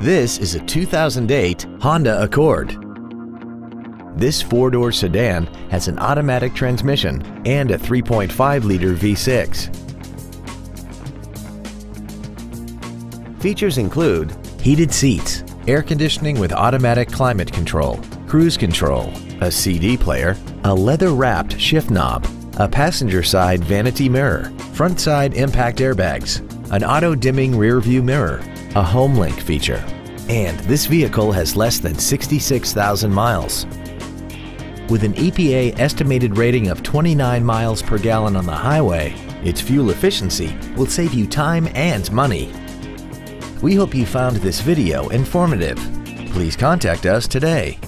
This is a 2008 Honda Accord. This four-door sedan has an automatic transmission and a 3.5-liter V6. Features include heated seats, air conditioning with automatic climate control, cruise control, a CD player, a leather-wrapped shift knob, a passenger side vanity mirror, front side impact airbags, an auto-dimming rear view mirror, a HomeLink feature, and this vehicle has less than 66,000 miles. With an EPA estimated rating of 29 miles per gallon on the highway, its fuel efficiency will save you time and money. We hope you found this video informative. Please contact us today.